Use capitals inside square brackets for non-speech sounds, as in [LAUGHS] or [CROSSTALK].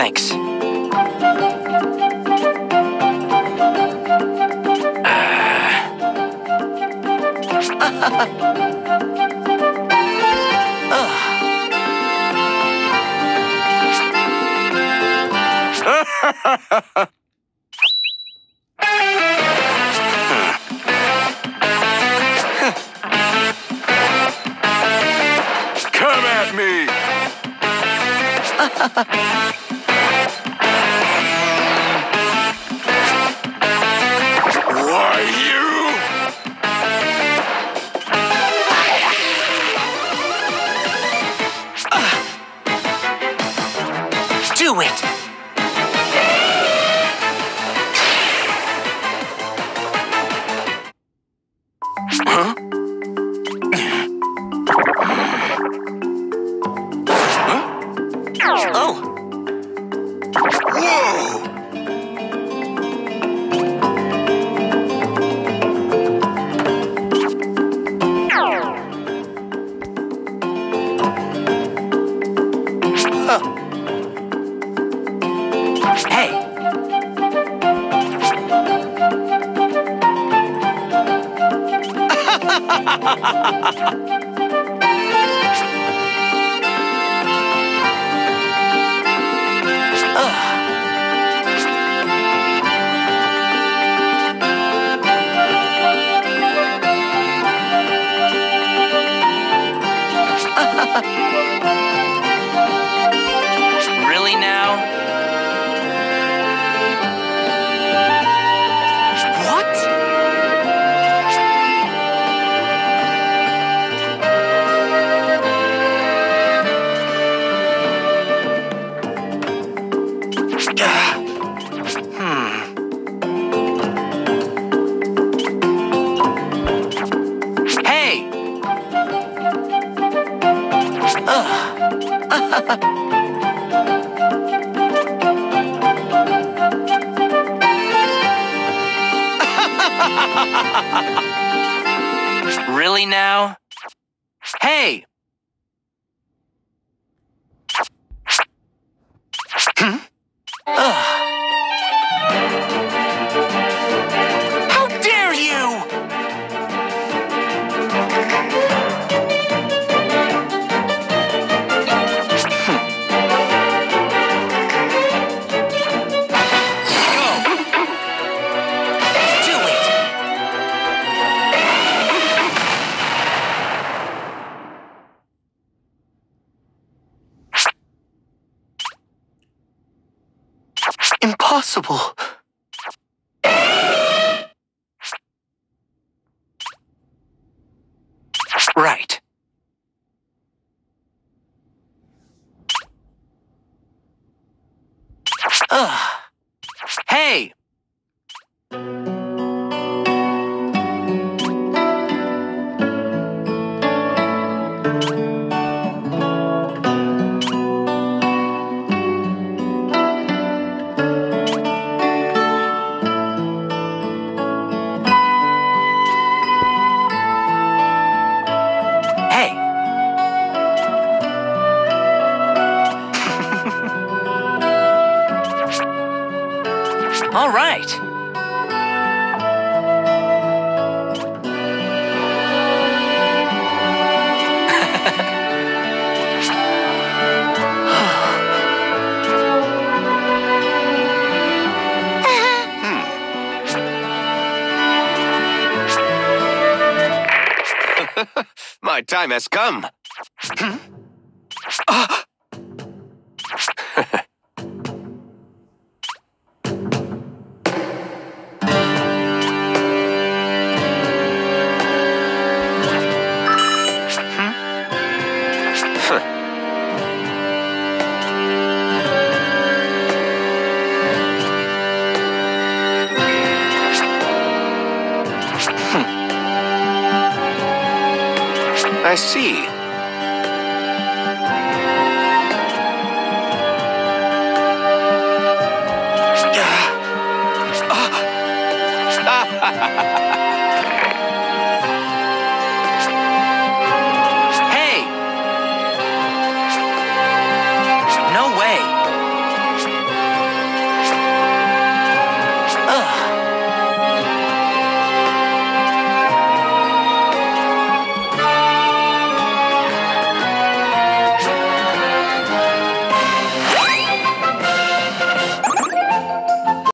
thanks. Come at me! [LAUGHS] Huh? Oh, ha ha ha [LAUGHS] Really now? Hey! Hmm? Ugh. Impossible. Right. Ugh. Hey! All right. [LAUGHS] My time has come. Hmm? Ah! I see. [LAUGHS]